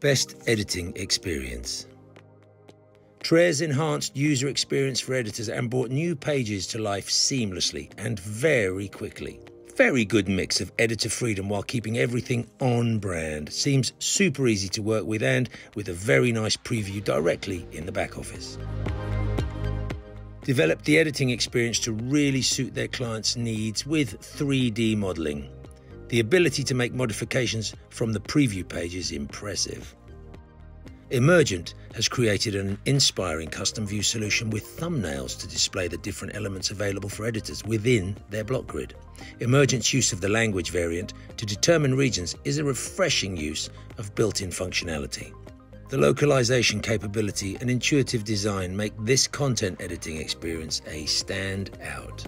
Best editing experience. TRES enhanced user experience for editors and brought new pages to life seamlessly and very quickly. Very good mix of editor freedom while keeping everything on brand. Seems super easy to work with and with a very nice preview directly in the back office. Developed the editing experience to really suit their clients' needs with 3D modeling. The ability to make modifications from the preview page is impressive. Emergent has created an inspiring custom view solution with thumbnails to display the different elements available for editors within their block grid. Emergent's use of the language variant to determine regions is a refreshing use of built in functionality. The localization capability and intuitive design make this content editing experience a standout.